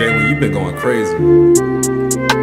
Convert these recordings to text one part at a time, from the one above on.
Jalen, you've been going crazy.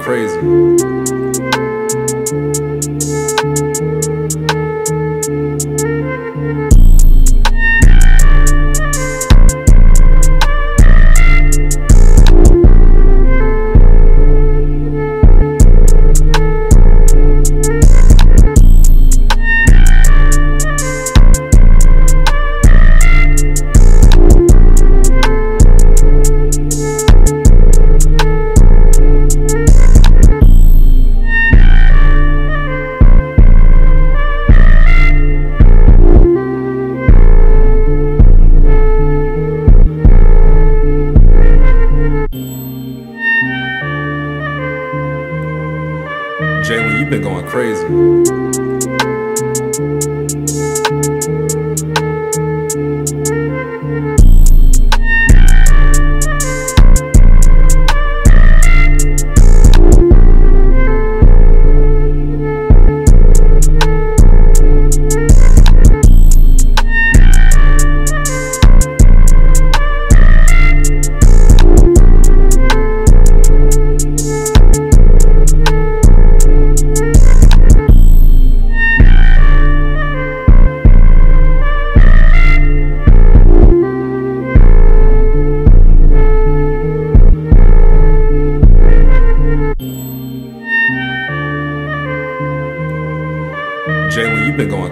Crazy. Jalen, you've been going crazy.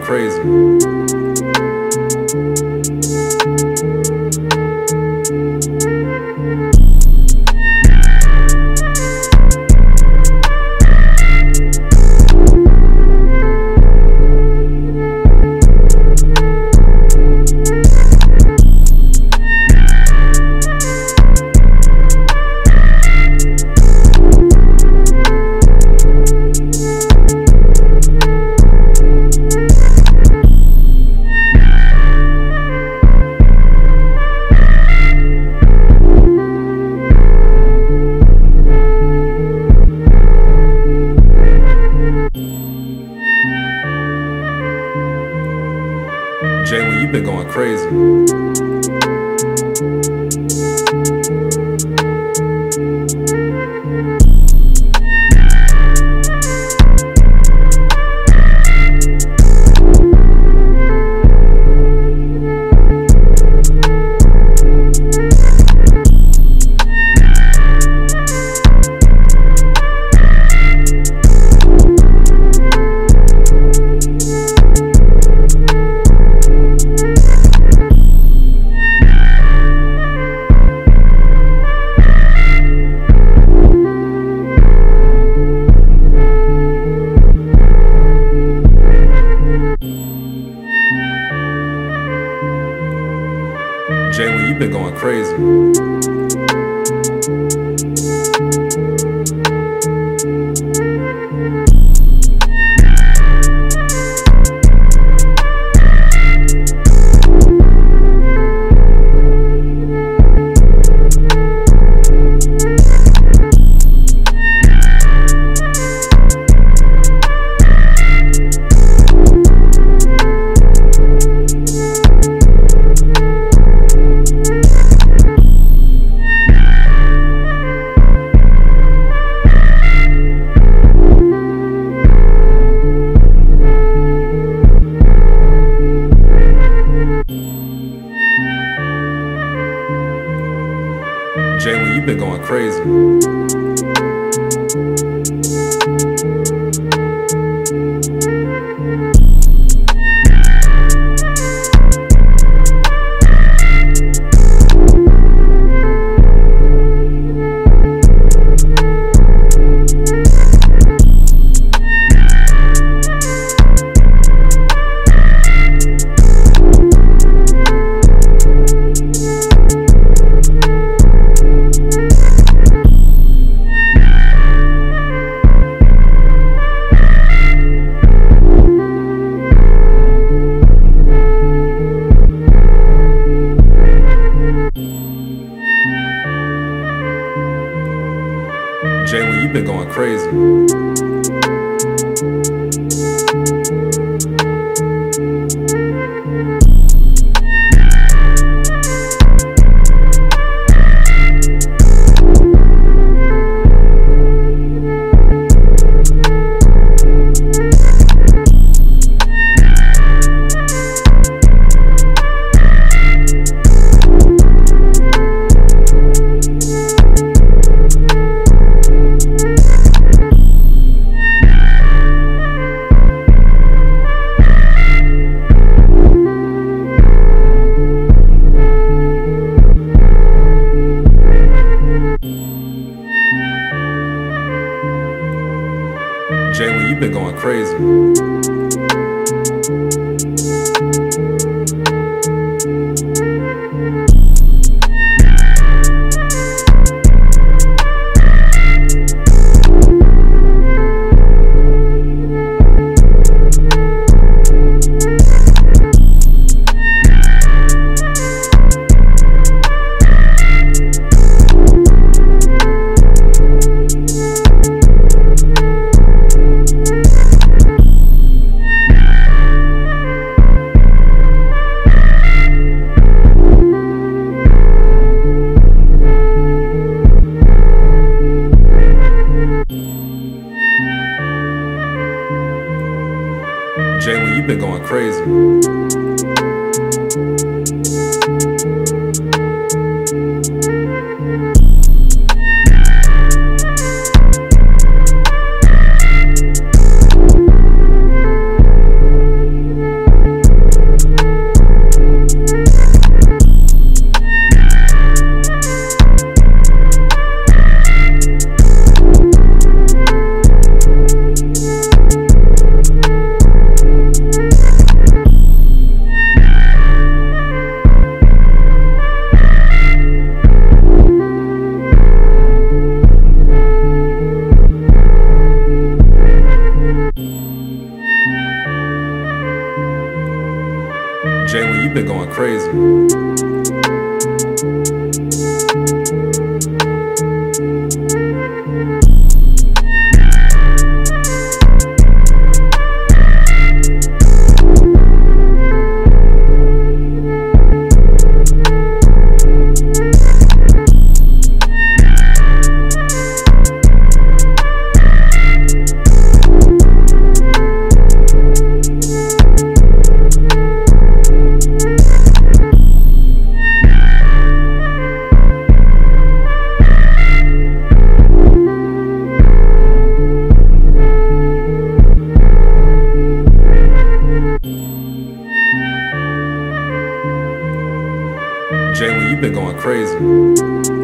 Crazy. Jalen, you've been going crazy. Crazy. You've been going crazy. Been going crazy. Crazy. Jalen, crazy. Crazy. Been going crazy.